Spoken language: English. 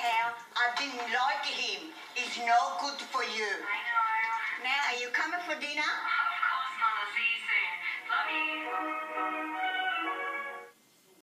I didn't like him. He's no good for you. I know. Now, are you coming for dinner?